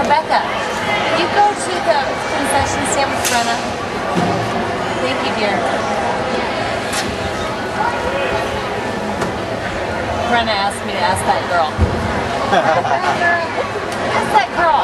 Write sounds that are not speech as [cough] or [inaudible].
Rebecca, can you go to the concession stand with Brenna? Thank you, dear. Brenna asked me to ask that girl. [laughs] ask that girl.